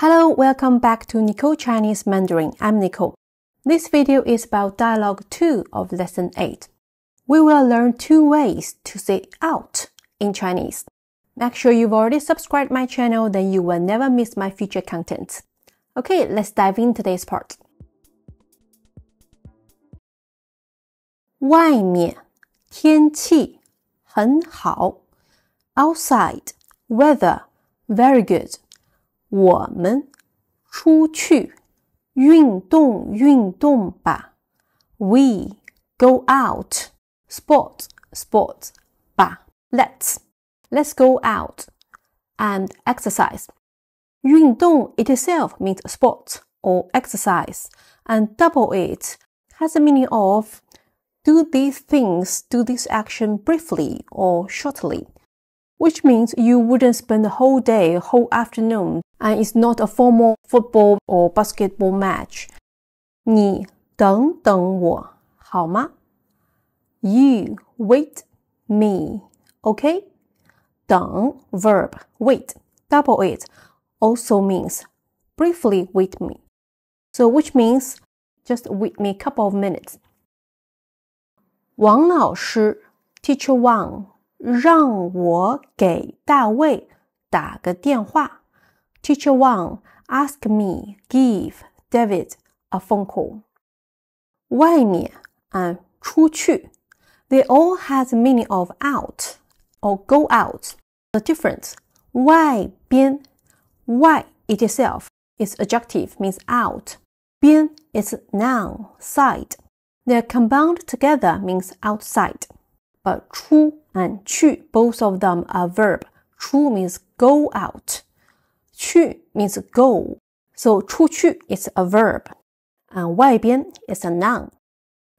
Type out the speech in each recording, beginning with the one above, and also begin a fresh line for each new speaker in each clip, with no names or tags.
Hello, welcome back to Nicole Chinese Mandarin. I'm Nicole. This video is about dialogue 2 of lesson 8. We will learn two ways to say out in Chinese. Make sure you've already subscribed my channel, then you will never miss my future content. Okay, let's dive in today's part. 外面天气很好。Outside weather very good. 我们出去运动运动吧。We go out sport sport 吧。Let's let's go out and exercise. 运动 itself means sport or exercise, and double it has the meaning of do these things, do this action briefly or shortly which means you wouldn't spend the whole day, whole afternoon, and it's not a formal football or basketball match. 你等等我好吗? You wait me, okay? 等 verb wait double it also means briefly wait me. So which means just wait me a couple of minutes. 王老师 Teacher Wang 让我给大卫打个电话。Teacher Wang ask me give David a phone call. 外面啊，出去。They all has the meaning of out or go out. The difference 外边外 itself is adjective means out. 边 is noun side. They're combined together means outside. But 出 and 去 both of them are verb. 出 means go out. 去 means go. So 出去 is a verb. And 外边 is a noun.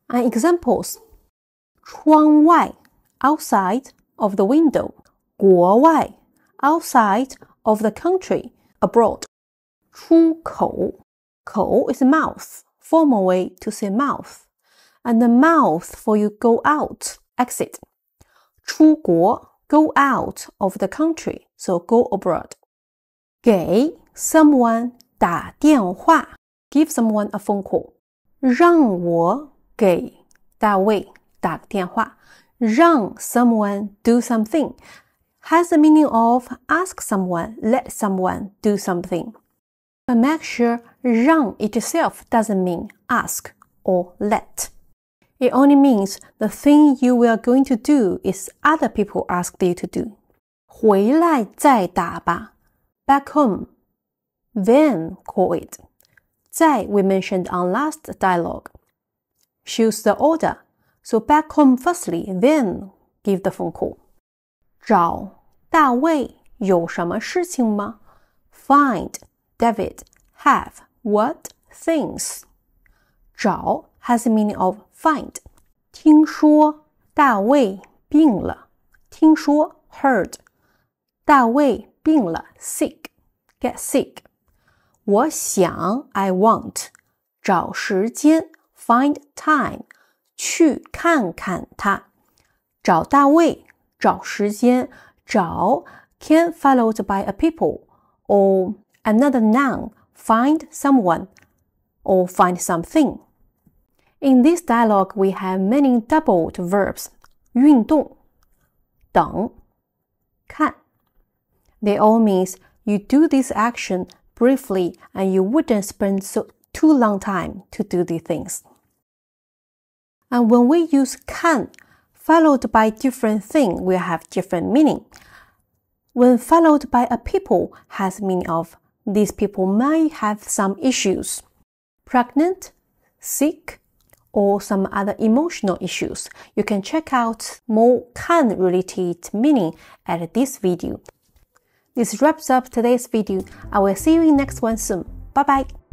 And examples 窗外 outside of the window. 国外 outside of the country, abroad. 出口口 is mouth, formal way to say mouth. And the mouth for you go out exit. 出国 go out of the country, so go abroad. 给 someone 打电话 give someone a phone call. 让我给大卫打个电话。让 someone do something has the meaning of ask someone, let someone do something. But make sure 让 itself doesn't mean ask or let. It only means the thing you are going to do is other people asked you to do. 回来再打吧. Back home. Then call it. 在 we mentioned on last dialogue. Choose the order. So back home firstly, then give the phone call. 找大卫有什么事情吗? Find David have what things? 找 has the meaning of find。听说大卫病了。听说 heard，大卫病了 sick get sick。我想 I want，找时间 find time，去看看他。找大卫，找时间，找 can followed by a people or another noun find someone or find something. in this dialogue, we have many doubled verbs 运动、等、看. They all means you do this action briefly and you wouldn't spend so too long time to do the things. And when we use kan followed by different thing, we have different meaning. When followed by a people has meaning of these people may have some issues. Pregnant, sick, or some other emotional issues, you can check out more kan related meaning at this video. This wraps up today's video. I will see you in next one soon. Bye bye.